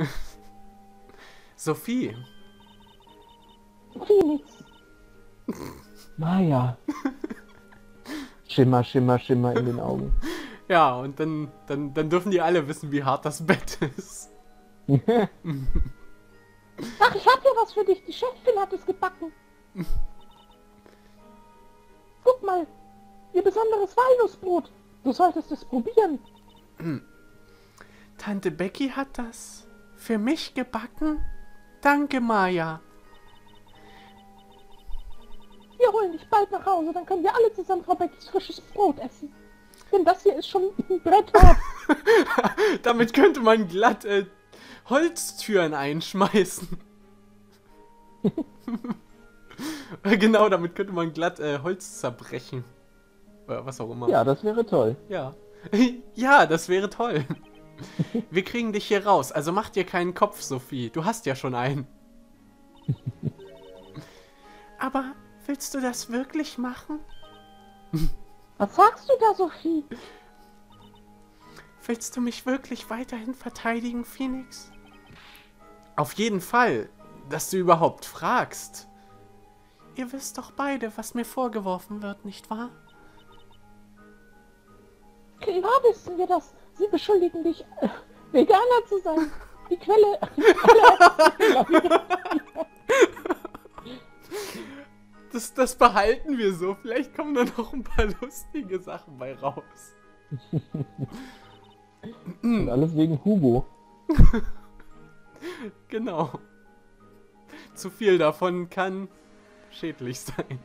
Sophie. Phoenix. Maya. Schimmer, Schimmer, Schimmer in den Augen. Ja, und dann, dann, dann dürfen die alle wissen, wie hart das Bett ist. Ach, ich hab hier was für dich. Die Chefin hat es gebacken. Guck mal, ihr besonderes Walnussbrot. Du solltest es probieren. Tante Becky hat das für mich gebacken? Danke, Maya. Wir holen dich bald nach Hause, dann können wir alle zusammen Frau Beckys frisches Brot essen. Denn das hier ist schon ein Brett. Damit könnte man glatt äh, Holztüren einschmeißen. Genau, damit könnte man glatt äh, Holz zerbrechen. Oder was auch immer. Ja, das wäre toll. Ja. ja, das wäre toll. Wir kriegen dich hier raus. Also mach dir keinen Kopf, Sophie. Du hast ja schon einen. Aber willst du das wirklich machen? Was sagst du da, Sophie? Willst du mich wirklich weiterhin verteidigen, Phoenix? Auf jeden Fall, dass du überhaupt fragst. Ihr wisst doch beide, was mir vorgeworfen wird, nicht wahr? Klar wissen wir das. Sie beschuldigen dich, äh, Veganer zu sein. Die Quelle. Das, das behalten wir so. Vielleicht kommen da noch ein paar lustige Sachen bei raus. Und alles wegen Hugo. Genau. Zu viel davon kann schädlich sein.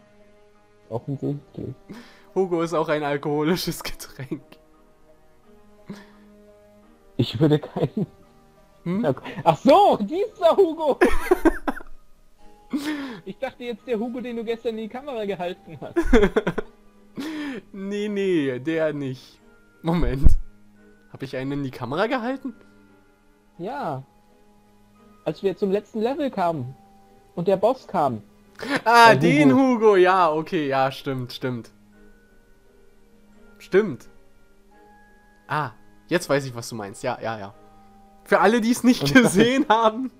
Offensichtlich. Hugo ist auch ein alkoholisches Getränk. Ich würde keinen. Hm? Ach so, dieser Hugo! ich dachte jetzt der Hugo, den du gestern in die Kamera gehalten hast. Nee, nee, der nicht. Moment. Habe ich einen in die Kamera gehalten? Ja. Als wir zum letzten Level kamen und der Boss kam. Ah, Der den Hugo. Hugo. Ja, okay, ja, stimmt, stimmt. Stimmt. Ah, jetzt weiß ich, was du meinst. Ja, ja, ja. Für alle, die es nicht gesehen haben.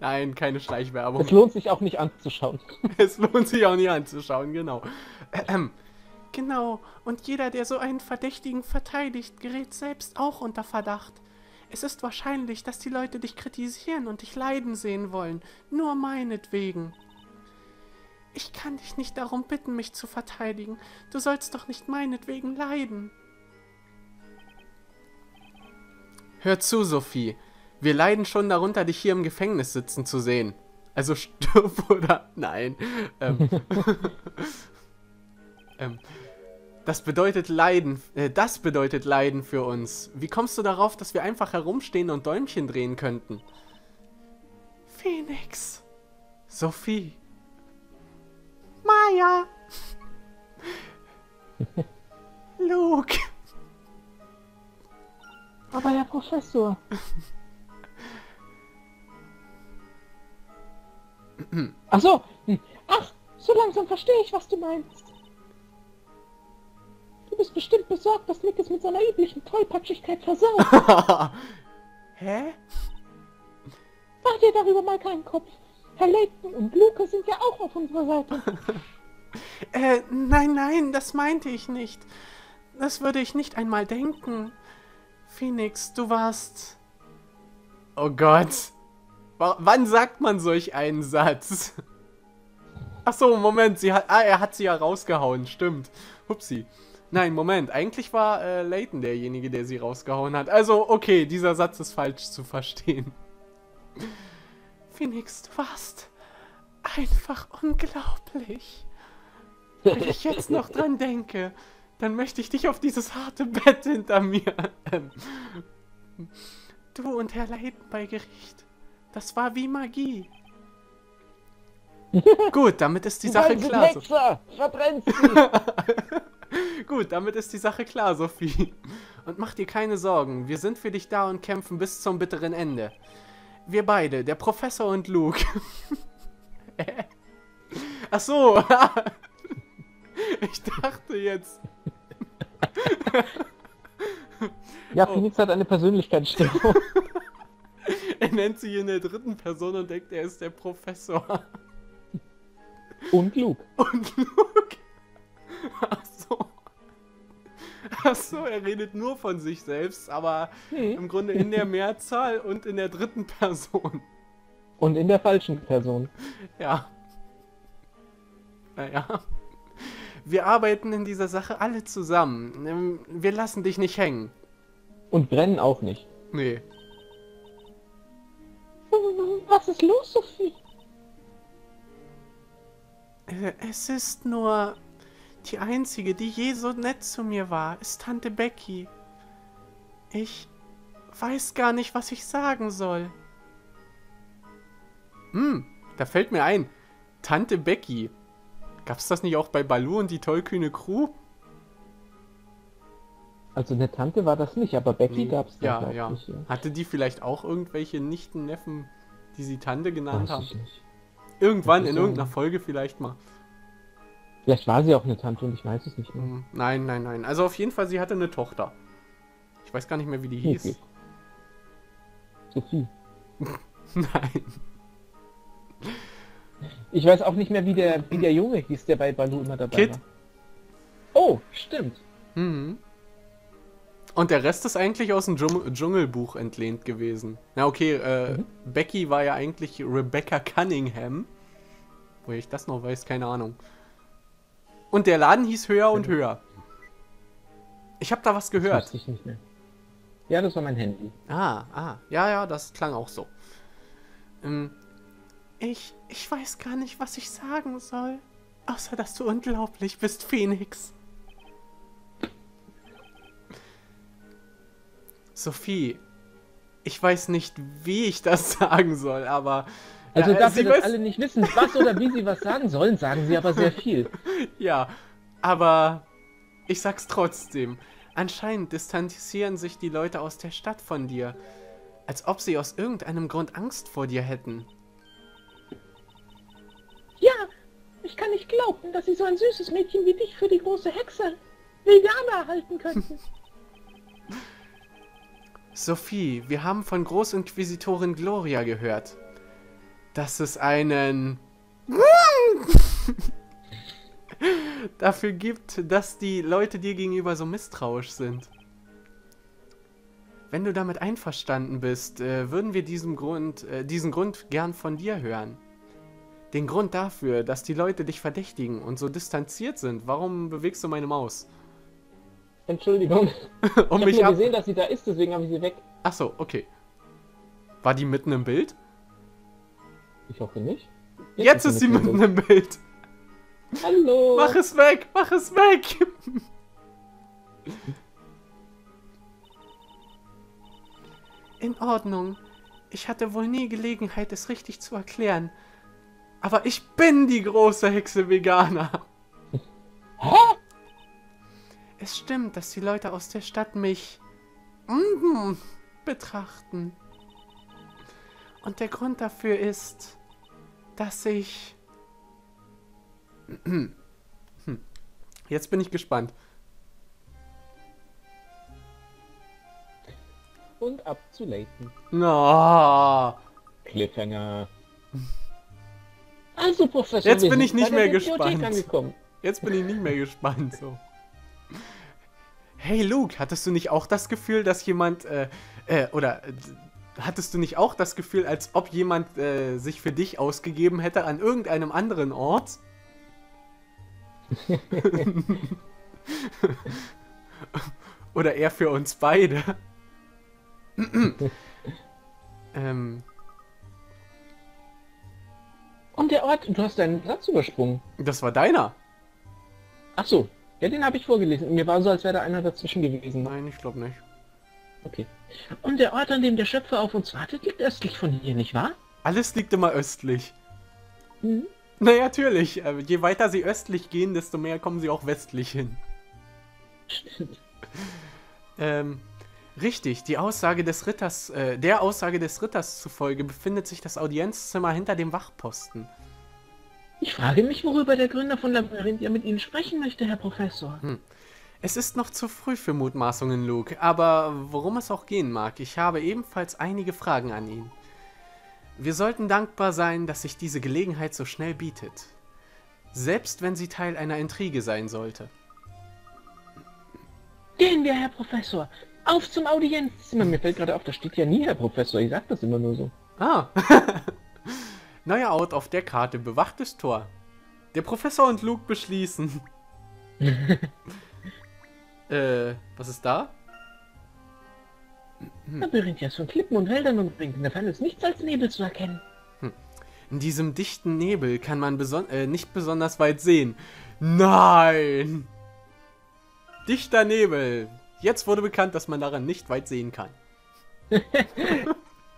Nein, keine Schleichwerbung. Es lohnt sich auch nicht anzuschauen. Es lohnt sich auch nie anzuschauen, genau. Ähm, genau, und jeder, der so einen Verdächtigen verteidigt, gerät selbst auch unter Verdacht. Es ist wahrscheinlich, dass die Leute dich kritisieren und dich leiden sehen wollen, nur meinetwegen. Ich kann dich nicht darum bitten, mich zu verteidigen. Du sollst doch nicht meinetwegen leiden. Hör zu, Sophie. Wir leiden schon darunter, dich hier im Gefängnis sitzen zu sehen. Also stirb oder nein. Ähm, ähm, das bedeutet Leiden. Äh, das bedeutet Leiden für uns. Wie kommst du darauf, dass wir einfach herumstehen und Däumchen drehen könnten? Phoenix. Sophie. Maya. Luke. Aber Herr Professor. Ach so. Ach, so langsam verstehe ich, was du meinst. Du bist bestimmt besorgt, dass Nick es mit seiner üblichen Tollpatschigkeit versaut. Hä? Mach dir darüber mal keinen Kopf. Herr Layton und Luke sind ja auch auf unserer Seite. Äh, nein, nein, das meinte ich nicht. Das würde ich nicht einmal denken. Phoenix, du warst. Oh Gott. Wa- Wann sagt man solch einen Satz? Ach so, Moment, sie hat, ah, er hat sie ja rausgehauen, stimmt. Hupsi. Nein, Moment, eigentlich war äh, Layton derjenige, der sie rausgehauen hat. Also, okay, dieser Satz ist falsch zu verstehen. Phoenix, du warst einfach unglaublich. Wenn ich jetzt noch dran denke, dann möchte ich dich auf dieses harte Bett hinter mir. Du und Herr Layton bei Gericht. Das war wie Magie. Gut, damit ist die Sache Weil sie klar. Hexer! Verbrennt sie! Gut, damit ist die Sache klar, Sophie. Und mach dir keine Sorgen, wir sind für dich da und kämpfen bis zum bitteren Ende. Wir beide, der Professor und Luke. Ach so. Ich dachte jetzt. Ja, Phoenix hat eine Persönlichkeitsstörung. er nennt sich in der dritten Person und denkt, er ist der Professor. Und Luke. Und Luke. Ach so. Ach so, er redet nur von sich selbst, aber Hm. im Grunde in der Mehrzahl und in der dritten Person. Und in der falschen Person. Ja. Naja. Wir arbeiten in dieser Sache alle zusammen. Ähm, Wir lassen dich nicht hängen. Und brennen auch nicht. Nee. Was ist los, Sophie? Äh, Es ist nur die einzige, die je so nett zu mir war, ist Tante Becky. Ich weiß gar nicht, was ich sagen soll. Hm, da fällt mir ein. Tante Becky. Gab's das nicht auch bei Baloo und die tollkühne Crew? Also eine Tante war das nicht, aber Becky gab's da, Ja, ja. ja. Hatte die vielleicht auch irgendwelche Nichten, Neffen, die sie Tante genannt Weiß haben? Irgendwann in irgendeiner Folge vielleicht mal. Vielleicht war sie auch eine Tante und ich weiß es nicht mehr. Hm, Nein, nein, nein. Also auf jeden Fall, sie hatte eine Tochter. Ich weiß gar nicht mehr, wie die hieß. Okay. Sophie. Nein. Ich weiß auch nicht mehr, wie der, wie der Junge hieß, der bei Baloo immer dabei Kid. war. Oh, stimmt. Mhm. Und der Rest ist eigentlich aus dem Dschung Dschungelbuch entlehnt gewesen. Na okay, äh, Mhm. Becky war ja eigentlich Rebecca Cunningham. Woher ich das noch weiß, keine Ahnung. Und der Laden hieß Höher und Höher. Ich habe da was Das gehört. wusste ich nicht mehr. Ja, das war mein Handy. Ah, ah, ja, ja, das klang auch so. Ähm, ich, ich weiß gar nicht, was ich sagen soll. Außer, dass du unglaublich bist, Phoenix. Sophie, ich weiß nicht, wie ich das sagen soll, aber... Also Ja, sie dass weiß- alle nicht wissen, was oder wie sie was sagen sollen, sagen sie aber sehr viel. Ja, aber ich sag's trotzdem. Anscheinend distanzieren sich die Leute aus der Stadt von dir. Als ob sie aus irgendeinem Grund Angst vor dir hätten. Ja, ich kann nicht glauben, dass sie so ein süßes Mädchen wie dich für die große Hexe Veganer halten könnten. Sophie, wir haben von Großinquisitorin Gloria gehört, dass es einen dafür gibt, dass die Leute dir gegenüber so misstrauisch sind. Wenn du damit einverstanden bist, äh, würden wir diesen Grund, äh, diesen Grund gern von dir hören. Den Grund dafür, dass die Leute dich verdächtigen und so distanziert sind. Warum bewegst du meine Maus? Entschuldigung. Um ich habe gesehen, dass sie da ist, deswegen habe ich sie weg. Ach so, okay. War die mitten im Bild? Ich hoffe nicht. Jetzt, ist sie mitten im Bild. Hallo. Mach es weg, mach es weg. In Ordnung. Ich hatte wohl nie Gelegenheit, es richtig zu erklären. Aber ich bin die große Hexe Veganer. Hä? Es stimmt, dass die Leute aus der Stadt mich mhm, betrachten. Und der Grund dafür ist, dass ich... Jetzt bin ich gespannt. Und ab zu Layton. No. Cliffhanger. Also, Professor, Jetzt bin ich nicht mehr gespannt. Jetzt bin ich nicht mehr gespannt. So. Hey Luke, hattest du nicht auch das Gefühl, dass jemand, äh, äh, oder äh, hattest du nicht auch das Gefühl, als ob jemand äh, sich für dich ausgegeben hätte an irgendeinem anderen Ort? oder eher für uns beide? ähm, Und der Ort, du hast deinen Platz übersprungen. das war deiner. Ach so, ja, den habe ich vorgelesen. Mir war so, als wäre da einer dazwischen gewesen. Nein, ich glaube nicht. Okay. Und der Ort, an dem der Schöpfer auf uns wartet, liegt östlich von hier, nicht wahr? Alles liegt immer östlich. Mhm. Na ja, natürlich. Äh, Je weiter sie östlich gehen, desto mehr kommen sie auch westlich hin. Stimmt. Ähm, richtig, die Aussage des Ritters, äh, der Aussage des Ritters zufolge befindet sich das Audienzzimmer hinter dem Wachposten. Ich frage mich, worüber der Gründer von Labyrinthia mit Ihnen sprechen möchte, Herr Professor. Es ist noch zu früh für Mutmaßungen, Luke, aber worum es auch gehen mag, ich habe ebenfalls einige Fragen an ihn. Wir sollten dankbar sein, dass sich diese Gelegenheit so schnell bietet. Selbst wenn sie Teil einer Intrige sein sollte. Gehen wir, Herr Professor. Auf zum Audienzzimmer. Mir fällt gerade auf, da steht ja nie Herr Professor. Ich sag das immer nur so. Ah. Neuer Out auf der Karte, bewachtes Tor. Der Professor und Luke beschließen. äh, was ist da? Labyrinth von Klippen und Wäldern umringt. In der Ferne ist nichts als Nebel zu erkennen. In diesem dichten Nebel kann man beson äh, nicht besonders weit sehen. Nein! Dichter Nebel. Jetzt wurde bekannt, dass man daran nicht weit sehen kann.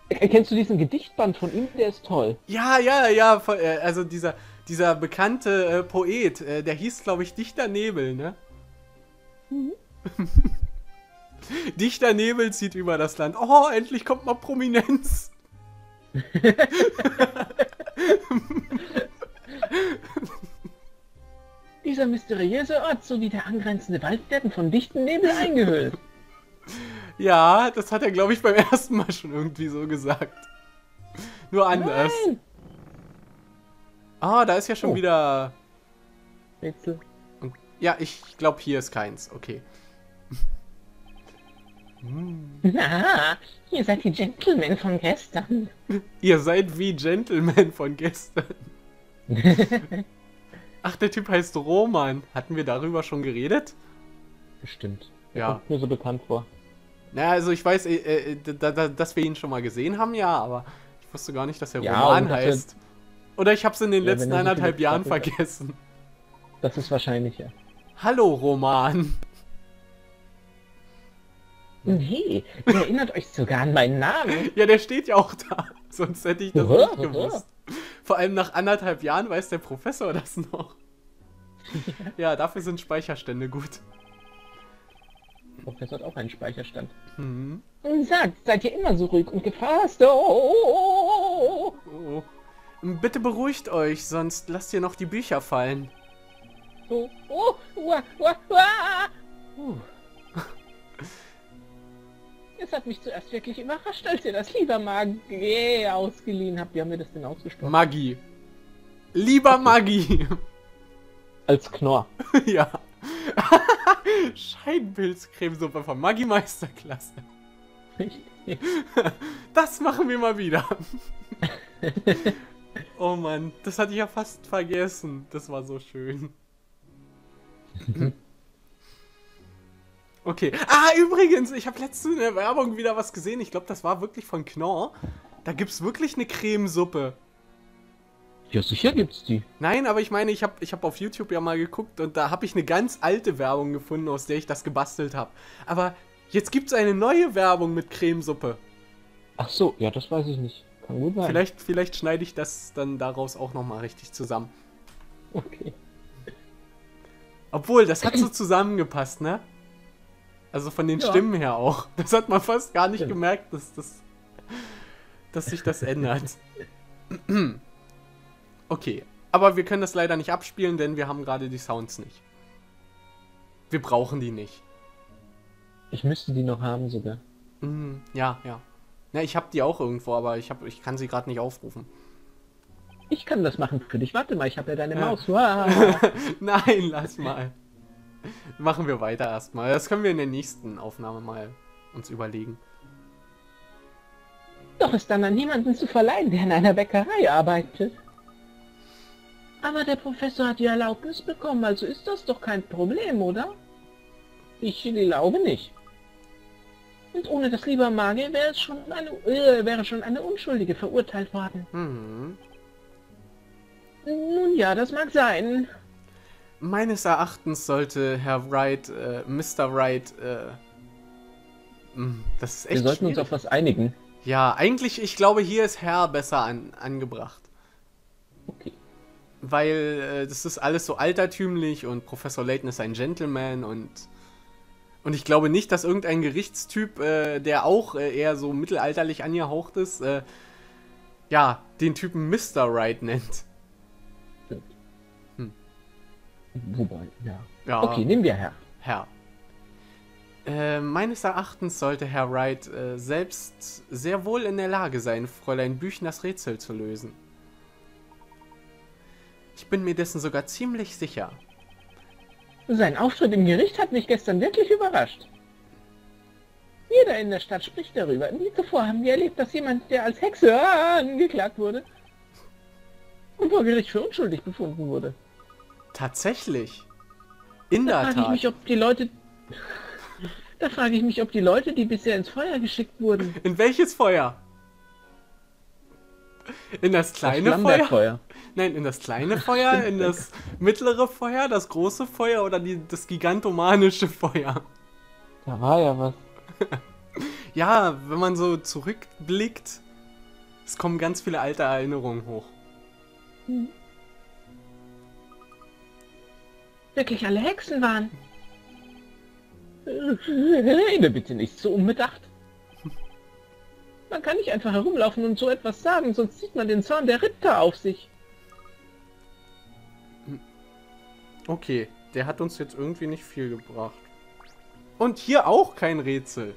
Kennst du diesen Gedichtband von ihm? Der ist toll. Ja, ja, ja. äh, Also dieser, dieser bekannte äh, Poet, äh, der hieß, glaube ich, Dichter Nebel, ne? Mhm. Dichter Nebel zieht über das Land. Oh, endlich kommt mal Prominenz. Dieser mysteriöse Ort sowie der angrenzende Wald werden von dichten Nebel eingehüllt. Ja, das hat er, glaube ich, beim ersten Mal schon irgendwie so gesagt. Nur anders. Ah, da ist ja schon Oh. wieder. Rätsel. Und, ja, ich glaube, hier ist keins. Okay. Na, ihr seid die Gentlemen von gestern. Ihr seid wie Gentleman von gestern. Ach, der Typ heißt Roman. Hatten wir darüber schon geredet? Bestimmt. Ja. Kommt mir so bekannt vor. Naja, also ich weiß, äh, äh, da, da, dass wir ihn schon mal gesehen haben, ja, aber ich wusste gar nicht, dass er Ja, Roman er- heißt. Oder ich habe es in den Ja, letzten er anderthalb Jahren Staffeln- vergessen. Das ist wahrscheinlich ja. Hallo, Roman. Nee, ihr erinnert euch sogar an meinen Namen. Ja, der steht ja auch da. Sonst hätte ich das nicht gewusst. Vor allem nach anderthalb Jahren weiß der Professor das noch. Ja, dafür sind Speicherstände gut. Professor hat auch einen Speicherstand. Mhm. Sagt, seid ihr immer so ruhig und gefasst. Oh, Oh. Bitte beruhigt euch, sonst lasst ihr noch die Bücher fallen. oh, oh, uah, uah, uah. Puh. Es hat mich zuerst wirklich überrascht, als ihr das lieber Magie ausgeliehen habt. Wie haben wir das denn ausgesprochen? Magie. Lieber Magie. als Knorr. ja. Scheinpilzcremesuppe von Maggi Meisterklasse. Das machen wir mal wieder. oh Mann, das hatte ich ja fast vergessen. Das war so schön. Okay. Ah, übrigens, ich habe letztens in der Werbung wieder was gesehen. Ich glaube, das war wirklich von Knorr. Da gibt's wirklich eine Cremesuppe. Ja, sicher gibt's die. Nein, aber ich meine, ich habe ich hab auf YouTube ja mal geguckt und da habe ich eine ganz alte Werbung gefunden, aus der ich das gebastelt habe. Aber jetzt gibt's eine neue Werbung mit Cremesuppe. Ach so, ja, das weiß ich nicht. Kann gut sein. Vielleicht, vielleicht schneide ich das dann daraus auch nochmal richtig zusammen. Okay. Obwohl, das hat so zusammengepasst, ne? Also von den Ja. Stimmen her auch. Das hat man fast gar nicht Stimmt. gemerkt, dass, das, dass sich das ändert. okay, aber wir können das leider nicht abspielen, denn wir haben gerade die Sounds nicht. Wir brauchen die nicht. Ich müsste die noch haben sogar. Mhm, ja, ja. Ja, ich habe die auch irgendwo, aber ich, hab, ich kann sie gerade nicht aufrufen. Ich kann das machen für dich. Warte mal, ich habe ja deine Ja. Maus. Wow. Nein, lass mal. Machen wir weiter erstmal. Das können wir in der nächsten Aufnahme mal uns überlegen. Doch ist dann an jemanden zu verleihen, der in einer Bäckerei arbeitet. Aber der Professor hat die Erlaubnis bekommen, also ist das doch kein Problem, oder? Ich glaube nicht. Und ohne das lieber Magier wäre es schon eine, äh, wäre schon eine Unschuldige verurteilt worden. Mhm. Nun ja, das mag sein. Meines Erachtens sollte Herr Wright, äh, Mr. Wright, äh, mh, das ist echt Wir sollten uns schwierig. auf was einigen. Ja, eigentlich, ich glaube, hier ist Herr besser an, angebracht. Okay. Weil äh, das ist alles so altertümlich und Professor Layton ist ein Gentleman und und ich glaube nicht, dass irgendein Gerichtstyp, äh, der auch äh, eher so mittelalterlich angehaucht ist, äh, ja, den Typen Mr. Wright nennt. Wobei, ja. Ja, Okay, nehmen wir Herr. Herr. Äh, meines Erachtens sollte Herr Wright äh, selbst sehr wohl in der Lage sein, Fräulein Büchen das Rätsel zu lösen. Ich bin mir dessen sogar ziemlich sicher. Sein Auftritt im Gericht hat mich gestern wirklich überrascht. Jeder in der Stadt spricht darüber. Nie zuvor haben wir erlebt, dass jemand, der als Hexe angeklagt wurde und vor Gericht für unschuldig befunden wurde. Tatsächlich. In Da der frage ich Tat. mich, ob die Leute... Da frage ich mich, ob die Leute, die bisher ins Feuer geschickt wurden... In welches Feuer? In das kleine das Feuer? Nein, in das kleine Feuer, in das mittlere Feuer, das große Feuer oder die, das gigantomanische Feuer? Da war ja was. Ja, wenn man so zurückblickt, es kommen ganz viele alte Erinnerungen hoch. Wirklich alle Hexen waren. Rede bitte nicht so unbedacht. Man kann nicht einfach herumlaufen und so etwas sagen, sonst zieht man den Zorn der Ritter auf sich. Okay, der hat uns jetzt irgendwie nicht viel gebracht. Und hier auch kein Rätsel.